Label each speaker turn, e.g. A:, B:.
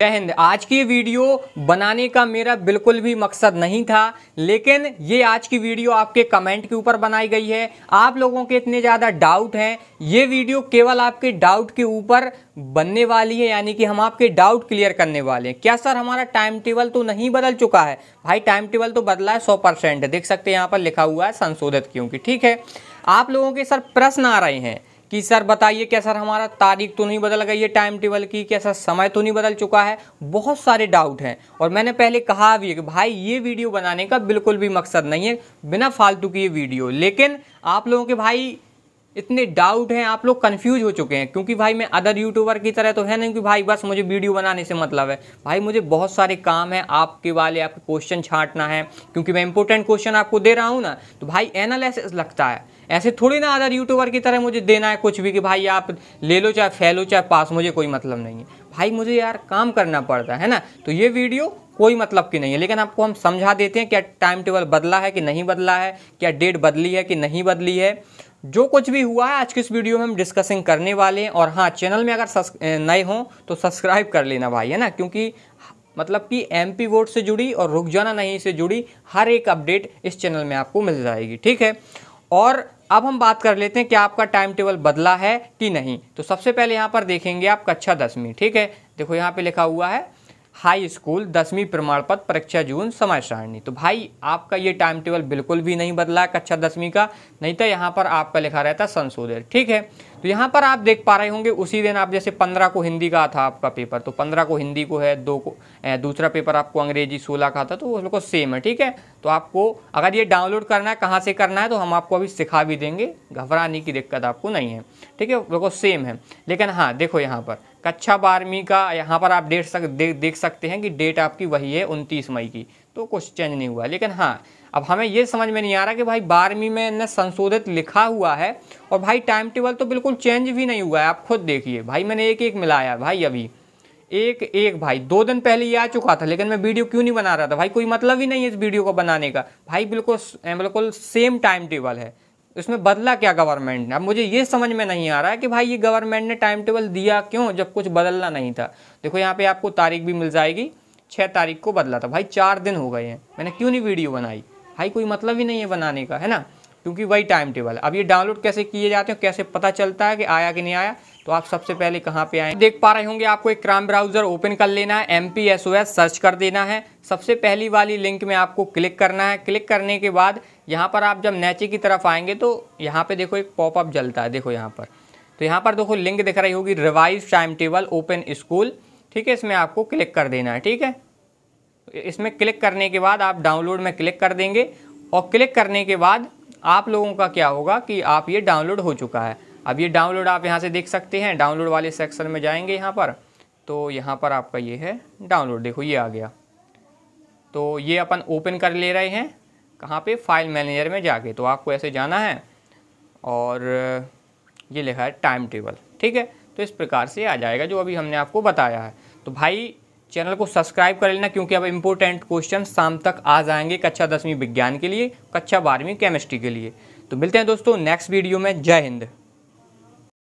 A: हिंद आज की वीडियो बनाने का मेरा बिल्कुल भी मकसद नहीं था, लेकिन ये आज की वीडियो आपके कमेंट के ऊपर बनाई गई है। आप लोगों के इतने ज़्यादा डाउट हैं। ये वीडियो केवल आपके डाउट के ऊपर बनने वाली है, यानी कि हम आपके डाउट क्लियर करने वाले हैं। क्या सर हमारा टाइम टेबल तो नहीं बदल चुका है? भाई टाइम टेबल तो बदला है, सौ परसेंट। देख सकते हैं, यहाँ पर लिखा हुआ है संशोधित क्योंकि ठीक है? आप लोगों के सर प्रश्न आ रहे हैं। कि सर बताइए क्या सर हमारा तारीख तो नहीं बदल गई है टाइम टेबल की? क्या सर समय तो नहीं बदल चुका है? बहुत सारे डाउट हैं। और मैंने पहले कहा भी है कि भाई, ये वीडियो बनाने का बिल्कुल भी मकसद नहीं है, बिना फालतू की ये वीडियो लेकिन आप लोगों के भाई इतने डाउट हैं, आप लोग कंफ्यूज हो चुके हैं। क्योंकि भाई मैं अदर यूट्यूबर की तरह तो है नहीं कि भाई बस मुझे वीडियो बनाने से मतलब है। भाई मुझे बहुत सारे काम है, आपके वाले, आपके क्वेश्चन छांटना है। क्योंकि मैं इंपॉर्टेंट क्वेश्चन आपको दे रहा हूँ ना तो भाई एनालिसिस लगता है। ऐसे थोड़ी ना अदर यूट्यूबर की तरह मुझे देना है कुछ भी कि भाई आप ले लो चाहे फैलो चाहे पास मुझे कोई मतलब नहीं है। भाई मुझे यार काम करना पड़ता है ना? तो ये वीडियो कोई मतलब की नहीं है। लेकिन आपको हम समझा देते हैं क्या टाइम टेबल बदला है कि नहीं बदला है, क्या डेट बदली है कि नहीं बदली है। जो कुछ भी हुआ है, आज की इस वीडियो में हम डिस्कसिंग करने वाले हैं। और हाँ चैनल में अगर नए हों तो सब्सक्राइब कर लेना भाई, है ना? क्योंकि मतलब कि एमपी वोट से जुड़ी और रुक जाना नहीं से जुड़ी, हर एक अपडेट इस चैनल में आपको मिल जाएगी, ठीक है? और अब हम बात कर लेते हैं कि आपका टाइम टेबल बदला है कि नहीं? तो सबसे पहले यहाँ पर देखेंगे आप कक्षा दसवीं, ठीक है? देखो यहाँ पे लिखा हुआ है हाई स्कूल दसवीं प्रमाण पत्र परीक्षा जून समय सारणी। तो भाई, आपका ये टाइम टेबल बिल्कुल भी नहीं बदला है कक्षा दसवीं का, नहीं तो यहाँ पर आपका लिखा रहता संशोधित, ठीक है? तो यहाँ पर आप देख पा रहे होंगे उसी दिन आप जैसे पंद्रह को हिंदी का था आपका पेपर तो पंद्रह को हिंदी को है दो को दूसरा पेपर आपको अंग्रेज़ी सोलह का था तो वो बिल्कुल सेम है ठीक है? तो आपको अगर ये डाउनलोड करना है कहाँ से करना है तो हम आपको अभी सिखा भी देंगे घबराने की दिक्कत आपको नहीं है ठीक है? बिल्कुल सेम है। लेकिन हाँ देखो यहाँ पर कक्षा बारहवीं का यहाँ पर आप डेट सक दे, देख सकते हैं कि डेट आपकी वही है उनतीस मई की। तो कुछ चेंज नहीं हुआ। लेकिन हाँ अब हमें ये समझ में नहीं आ रहा कि भाई बारहवीं में न संशोधित लिखा हुआ है और भाई टाइम टेबल तो बिल्कुल चेंज भी नहीं हुआ है। आप खुद देखिए। भाई मैंने एक एक मिलाया भाई अभी। एक एक भाई। दो दिन पहले ये आ चुका था, लेकिन मैं वीडियो क्यों नहीं बना रहा था? भाई कोई मतलब ही नहीं है इस वीडियो को बनाने का। भाई बिल्कुल बिल्कुल सेम टाइम टेबल है। इसमें बदला क्या गवर्नमेंट ने? अब मुझे ये समझ में नहीं आ रहा है कि भाई ये गवर्नमेंट ने टाइम टेबल दिया क्यों, जब कुछ बदलना नहीं था। देखो यहाँ पे आपको तारीख भी मिल जाएगी। छः तारीख को बदला था। भाई, चार दिन हो गए हैं। मैंने क्यों नहीं वीडियो बनाई? भाई, कोई मतलब ही नहीं है बनाने का, है ना? क्योंकि वही टाइम टेबल अब ये डाउनलोड कैसे किए जाते हैं, कैसे पता चलता है कि आया कि नहीं आया? तो आप सबसे पहले कहाँ पे आए? देख पा रहे होंगे, आपको एक क्राम ब्राउज़र ओपन कर लेना है। M P S O S search कर देना है। सबसे पहली वाली लिंक में आपको क्लिक करना है। क्लिक करने के बाद यहाँ पर आप जब नीचे की तरफ़ आएँगे तो यहाँ पे देखो एक पॉपअप जलता है। देखो यहाँ पर। तो यहाँ पर देखो लिंक दिख रही होगी revise time table open school ठीक है, इसमें आपको क्लिक कर देना है, ठीक है? इसमें क्लिक करने के बाद आप डाउनलोड में क्लिक कर देंगे और क्लिक करने के बाद आप लोगों का क्या होगा कि आप ये डाउनलोड हो चुका है। अब ये डाउनलोड आप यहाँ से देख सकते हैं डाउनलोड वाले सेक्शन में जाएँगे यहाँ पर। तो यहाँ पर आपका ये है डाउनलोड देखो ये आ गया। तो ये अपन ओपन कर ले रहे हैं, कहाँ पे? फ़ाइल मैनेजर में जाके। तो आपको ऐसे जाना है और ये लिखा है टाइम टेबल ठीक है? तो इस प्रकार से आ जाएगा जो अभी हमने आपको बताया है। तो भाई, चैनल को सब्सक्राइब कर लेना क्योंकि अब इम्पोर्टेंट क्वेश्चन शाम तक आ जाएँगे कक्षा दसवीं विज्ञान के लिए, कक्षा बारहवीं केमिस्ट्री के लिए। तो मिलते हैं दोस्तों नेक्स्ट वीडियो में। जय हिंद।